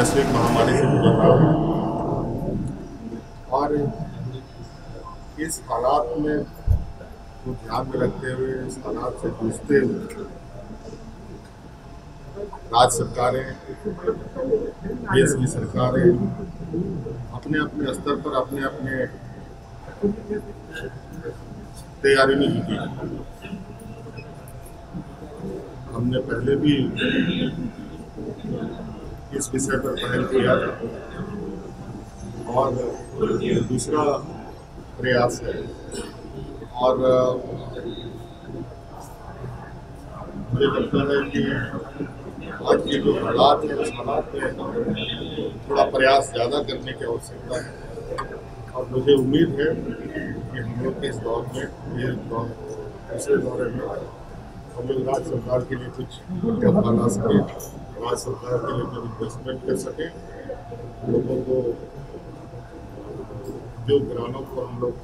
वैश्विक महामारी से गुजर रहा है और इस हालात में को ध्यान में रखते हुए, इस हालात से जूझते हुए राज्य सरकारें, देश की सरकारें अपने अपने स्तर पर अपने अपने तैयारी में जुटी हैं। हमने पहले भी इस विषय पर पहल किया और दूसरा प्रयास है। और, मुझे लगता है कि आज के जो हालात हैं उस हालात में थोड़ा प्रयास ज़्यादा करने की आवश्यकता है। और मुझे उम्मीद है कि हम लोग के इस दौर में, ये दौर, दूसरे दौरे में हम लोग राज्य सरकार के लिए कुछ बना सकें राज्य सरकार के लिए जब इन्वेस्टमेंट कर सकें, लोगों को, जो ग्रामों को हम लोग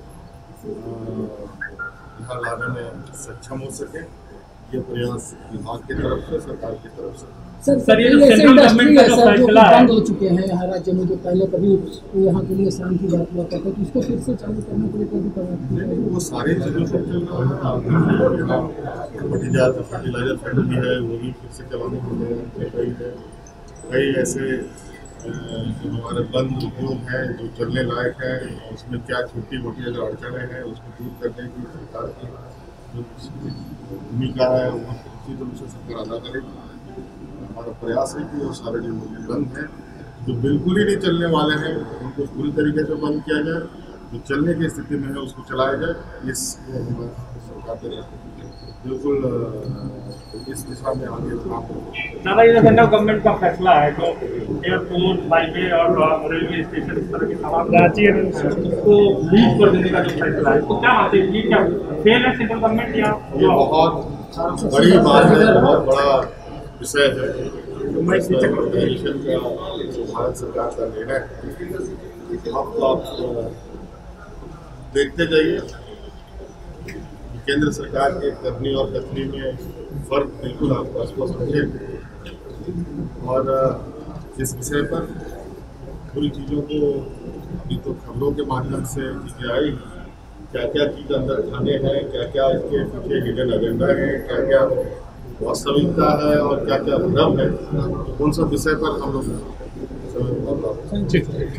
यहाँ लाने में सक्षम हो सके, ये प्रयास विभाग की तरफ़ से, सरकार की तरफ़ से। सर सर, ये जो सेंट्रल गवर्नमेंट का जो सर जो फैसला है- बंद हो चुके हैं यहाँ राज्य में जो पहले कभी यहाँ के लिए शाम की बात हुआ करता तो इसको फिर से चालू करने के लिए कभी वो सारे है। फर्टिलाइज़र फर्टिलाइज़र फैक्ट्री है वो भी फिर से चलाने की तैयारी है कई ऐसे हमारे बंद उद्योग हैं जो चलने लायक हैं उसमें क्या छोटी मोटी अगर अड़चने हैं उसको दूर करने की सरकार की जो भूमिका है वो उसी रूप से सरकार अदा करेगी। हमारा प्रयास है कि वो सारे जो बंद हैं जो बिल्कुल ही नहीं चलने वाले हैं उनको पूरी तरीके से बंद किया जाए जो चलने की स्थिति में है उसको चलाया जाए के बिल्कुल इस दिशा में आगे सेंट्रल गवर्नमेंट का फैसला है जो एयरपोर्ट हाईवे और रेलवे स्टेशन इस तरह के तमाम राज्य को लीज कर देने का जो फैसला है तो क्या मानते हैं? ये क्या फेल है सेंट्रल गवर्नमेंट ये बहुत बड़ी बात है बहुत बड़ा विषय है का जो भारत सरकार का निर्णय है। आप आप देखते जाइए। केंद्र सरकार के करनी और कथनी में फ़र्क बिल्कुल आपको स्पष्ट समझे और इस विषय पर पूरी चीज़ों को अभी तो खबरों के माध्यम से चीज़ें आई क्या क्या चीज़ अंदर खाने हैं क्या क्या इसके पीछे हिडन एजेंडा है क्या क्या वास्तविकता है और क्या क्या भ्रम है उन सब विषय पर हम लोग।